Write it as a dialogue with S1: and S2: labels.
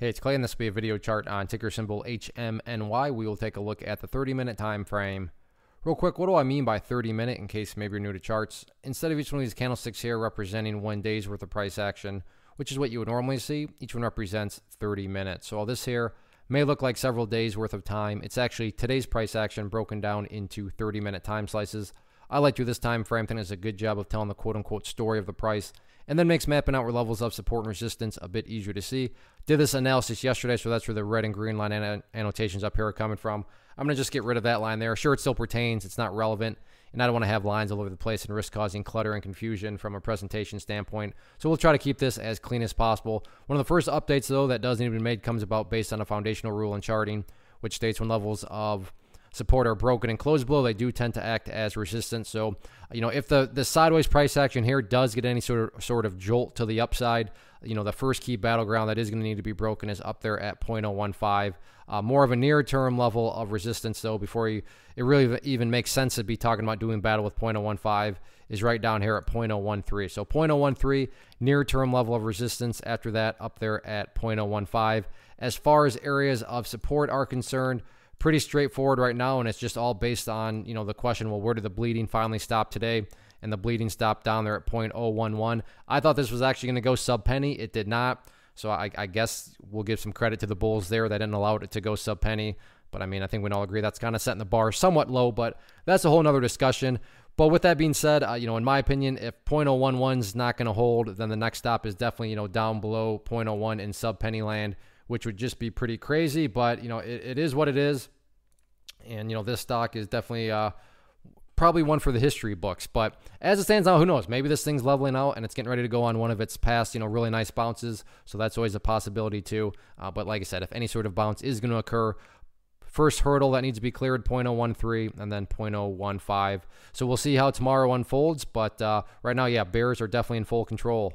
S1: Hey, it's Clay, and this will be a video chart on ticker symbol HMNY. We will take a look at the 30 minute time frame. Real quick, what do I mean by 30 minute in case maybe you're new to charts? Instead of each one of these candlesticks here representing one day's worth of price action, which is what you would normally see, each one represents 30 minutes. So all this here may look like several days worth of time. It's actually today's price action broken down into 30 minute time slices. I like to this time frame. It's a good job of telling the quote unquote story of the price and then makes mapping out where levels of support and resistance a bit easier to see. Did this analysis yesterday, so that's where the red and green line annotations up here are coming from. I'm going to just get rid of that line there. Sure, it still pertains. It's not relevant. And I don't want to have lines all over the place and risk causing clutter and confusion from a presentation standpoint. So we'll try to keep this as clean as possible. One of the first updates, though, that does need to be made comes about based on a foundational rule in charting, which states when levels of support are broken and closed below, they do tend to act as resistance. So, you know, if the, the sideways price action here does get any sort of sort of jolt to the upside, you know, the first key battleground that is going to need to be broken is up there at 0.015. Uh, more of a near term level of resistance, though, before you, it really even makes sense to be talking about doing battle with 0.015 is right down here at 0.013. So 0.013, near term level of resistance. After that, up there at 0.015. As far as areas of support are concerned, pretty straightforward right now, and it's just all based on you know the question. Well, where did the bleeding finally stop today? And the bleeding stopped down there at 0.011. I thought this was actually going to go sub penny. It did not. So I, I, guess we'll give some credit to the Bulls there. They didn't allow it to go sub penny. But I mean, I think we all agree that's kind of setting the bar somewhat low, but that's a whole nother discussion. But with that being said, uh, you know, in my opinion, if 0.011 is not going to hold, then the next stop is definitely, you know, down below 0.01 in sub penny land, which would just be pretty crazy. But, you know, it, it is what it is. And, you know, this stock is definitely uh, probably one for the history books. But as it stands now, who knows? Maybe this thing's leveling out and it's getting ready to go on one of its past, you know, really nice bounces. So that's always a possibility too. Uh, but like I said, if any sort of bounce is going to occur, first hurdle that needs to be cleared 0.013 and then 0.015. So we'll see how tomorrow unfolds. But uh, right now, yeah, Bears are definitely in full control.